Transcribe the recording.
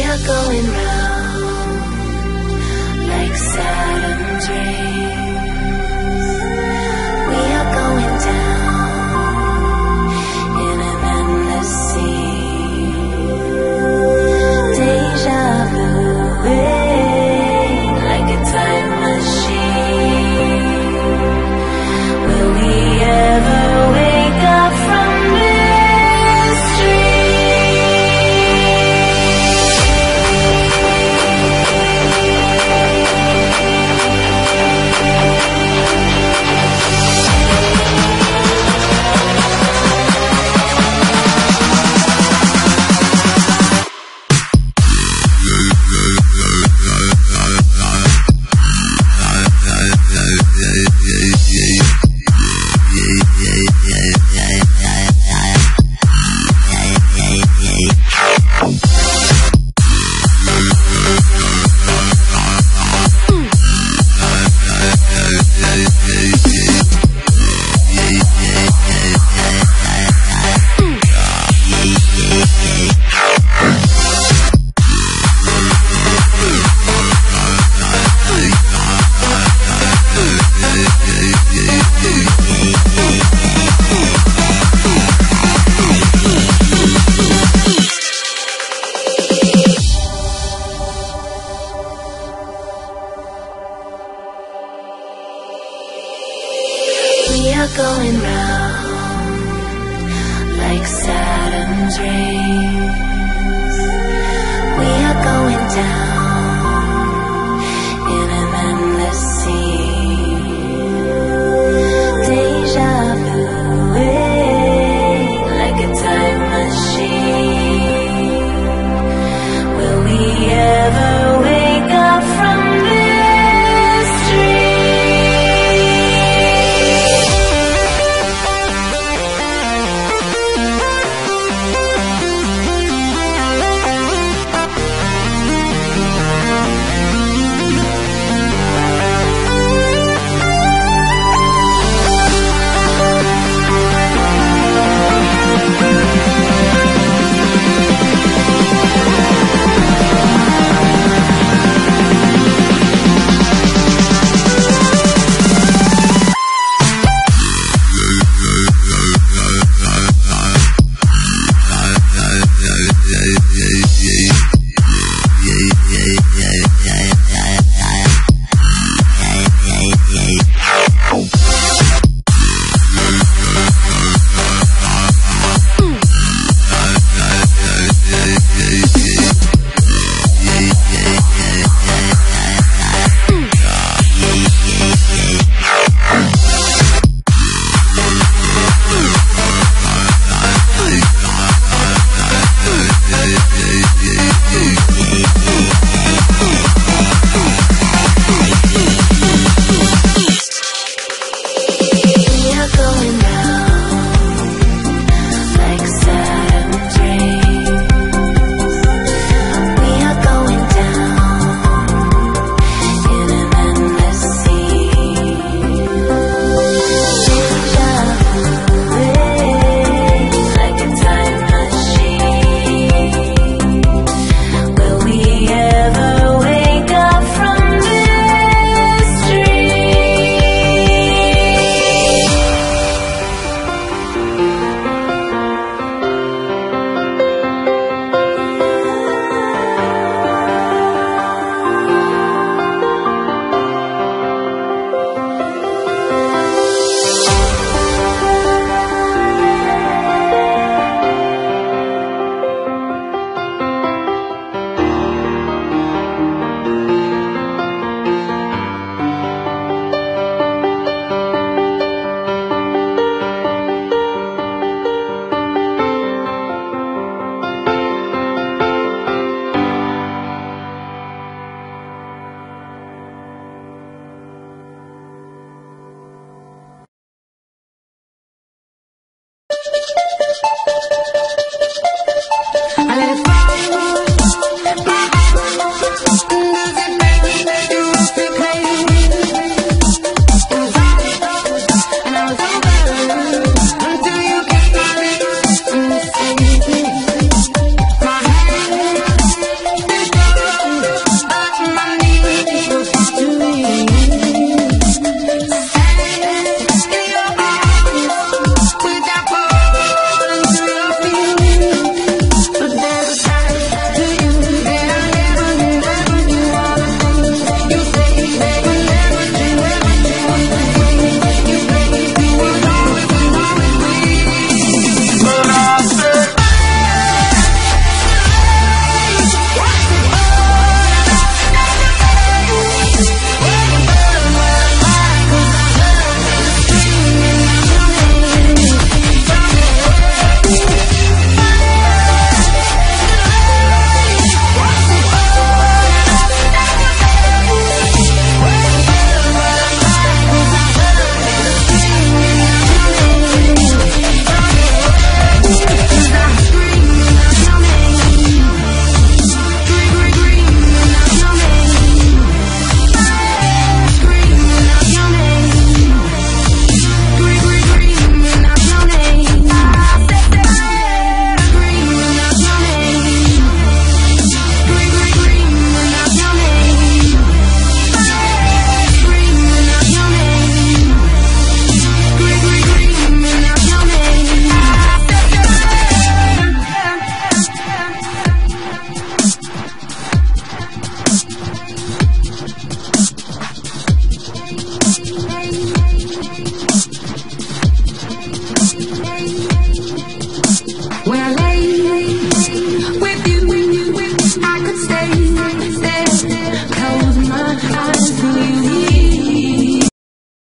We are going round like Saturn's rings. We are going round like Saturn's rings. We are going down. I let it.